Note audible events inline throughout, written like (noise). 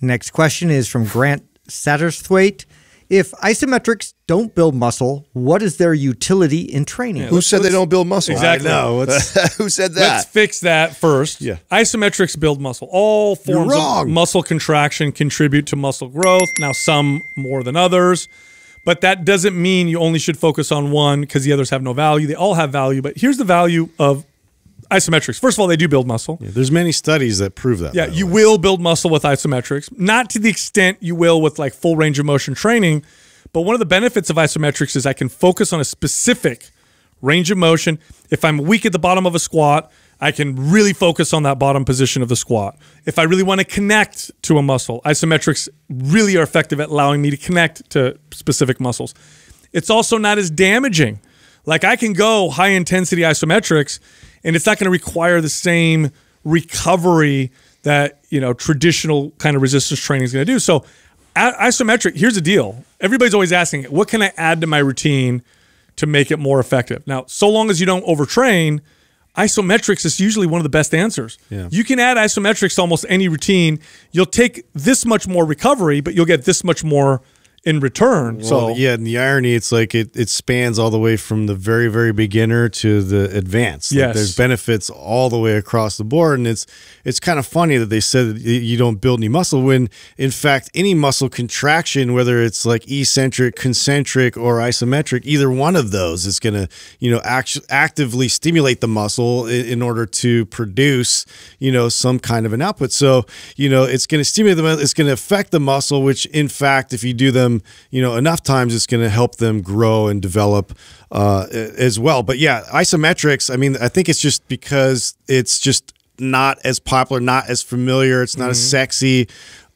Next question is from Grant Satterthwaite. If isometrics don't build muscle, what is their utility in training? Who said they don't build muscle? Exactly. I know. (laughs) (laughs) Who said that? Let's fix that first. Yeah. Isometrics build muscle. All forms of muscle contraction contribute to muscle growth. Now, some more than others, but that doesn't mean you only should focus on one because the others have no value. They all have value, but here's the value of isometrics. First of all, they do build muscle. Yeah, there's many studies that prove that. Yeah, you way. will build muscle with isometrics, not to the extent you will with like full range of motion training. But one of the benefits of isometrics is I can focus on a specific range of motion. If I'm weak at the bottom of a squat, I can really focus on that bottom position of the squat. If I really want to connect to a muscle, isometrics really are effective at allowing me to connect to specific muscles. It's also not as damaging. Like I can go high intensity isometrics and it's not going to require the same recovery that, you know, traditional kind of resistance training is going to do. So isometric, here's the deal. Everybody's always asking, what can I add to my routine to make it more effective? Now, so long as you don't overtrain, isometrics is usually one of the best answers. Yeah. You can add isometrics to almost any routine. You'll take this much more recovery, but you'll get this much more in return. Well, so yeah, and the irony, it's like it, it spans all the way from the very, very beginner to the advanced. Like, Yes. there's benefits all the way across the board, and it's it's kind of funny that they said that you don't build any muscle when, in fact, any muscle contraction, whether it's like eccentric, concentric, or isometric, either one of those is going to you know act- actively stimulate the muscle in, in order to produce you know some kind of an output. So you know it's going to stimulate the muscle, it's going to affect the muscle, which in fact, if you do them you know enough times, it's going to help them grow and develop uh, as well. But yeah, isometrics. I mean, I think it's just because it's just not as popular, not as familiar. It's not as sexy.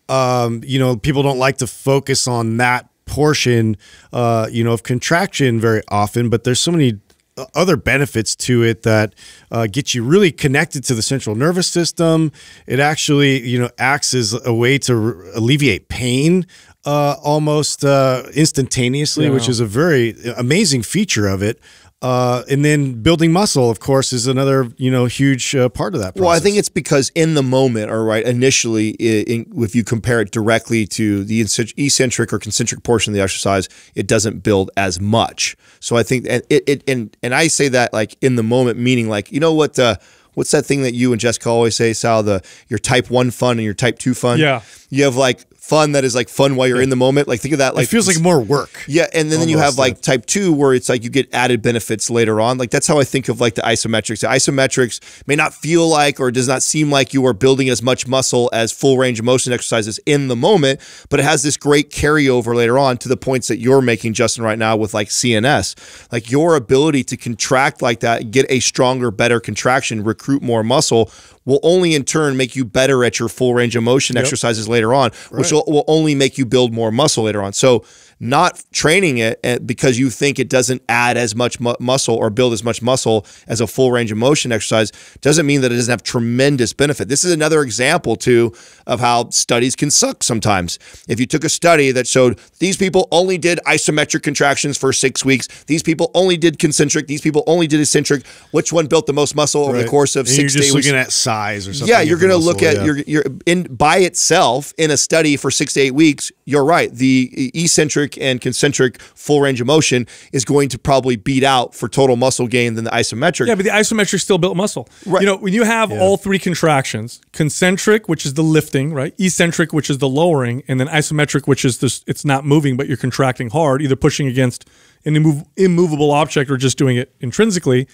Um, you know, people don't like to focus on that portion, uh, you know, of contraction very often. But there's so many uh, other benefits to it that uh, get you really connected to the central nervous system. It actually, you know, acts as a way to alleviate pain uh, almost uh, instantaneously, which is a very amazing feature of it. Uh, and then building muscle, of course, is another you know huge uh, part of that. Process. Well, I think it's because in the moment, or right initially, i- in, if you compare it directly to the eccentric- eccentric or concentric portion of the exercise, it doesn't build as much. So I think, and it, it and and I say that like in the moment, meaning like you know what, uh, what's that thing that you and Jessica always say, Sal? The your type one fun and your type two fun. Yeah. you have like fun that is like fun while you're in the moment. Like think of that. Like it feels like more work. yeah, and then, then you have like type two where it's like you get added benefits later on. Like that's how I think of like the isometrics. The isometrics may not feel like or does not seem like you are building as much muscle as full range of motion exercises in the moment, but it has this great carryover later on to the points that you're making, Justin, right now with like CNS. Like your ability to contract like that, get a stronger, better contraction, recruit more muscle will only in turn make you better at your full range of motion exercises later on, which will, will only make you build more muscle later on. So, not training it eh, because you think it doesn't add as much mu- muscle or build as much muscle as a full range of motion exercise doesn't mean that it doesn't have tremendous benefit. This is another example too of how studies can suck sometimes. If you took a study that showed these people only did isometric contractions for six weeks, these people only did concentric, these people only did eccentric, which one built the most muscle over the course of And six you're to just looking at size or something. Yeah, you're going to look at yeah. you're you're in by itself in a study for six to eight weeks. You're right. The eccentric and concentric full range of motion is going to probably beat out for total muscle gain than the isometric. Yeah, but the isometric still built muscle. Right. You know, when you have all three contractions, concentric, which is the lifting, right? Eccentric, which is the lowering, and then isometric, which is this it's not moving, but you're contracting hard, either pushing against an immov- immovable object or just doing it intrinsically.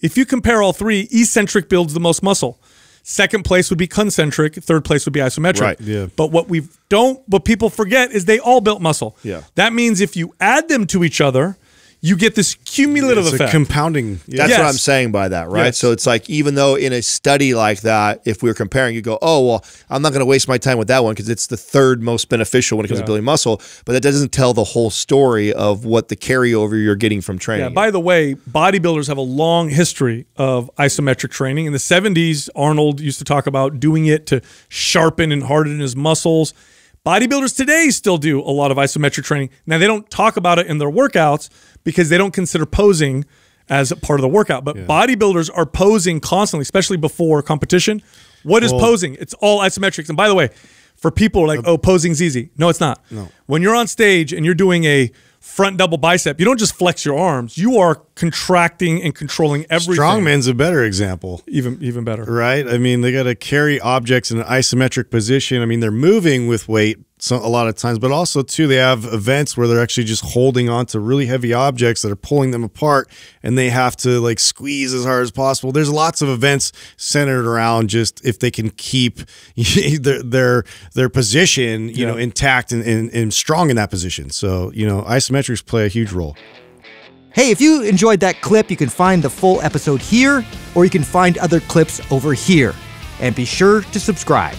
If you compare all three, eccentric builds the most muscle. Second place would be concentric. Third place would be isometric. Right, yeah. But what we don't, what people forget is they all built muscle. Yeah. That means if you add them to each other, you get this cumulative it's a effect. compounding. Yeah. That's Yes. what I'm saying by that, right? Yes. So it's like even though in a study like that, if we are comparing, you go, oh well, I'm not going to waste my time with that one because it's the third most beneficial when it comes to building muscle. But that doesn't tell the whole story of what the carryover you're getting from training. Yeah, by the way, bodybuilders have a long history of isometric training. In the 70s, Arnold used to talk about doing it to sharpen and harden his muscles. Bodybuilders today still do a lot of isometric training. Now, they don't talk about it in their workouts because they don't consider posing as a part of the workout. But bodybuilders are posing constantly, especially before competition. What is posing? It's all isometrics. And by the way, for people who are like, uh, oh, posing's easy. No, it's not. No. When you're on stage and you're doing a front double bicep, you don't just flex your arms. You are contracting and controlling everything. Strongman's a better example. Even even better. Right? I mean, they got to carry objects in an isometric position. I mean, they're moving with weight so, a lot of times, but also too they have events where they're actually just holding on to really heavy objects that are pulling them apart, and they have to like squeeze as hard as possible. There's lots of events centered around just if they can keep (laughs) their their their position, you yeah. know, intact and, and, and strong in that position. So you know, isometrics play a huge role. Hey, if you enjoyed that clip, you can find the full episode here, or you can find other clips over here. And be sure to subscribe.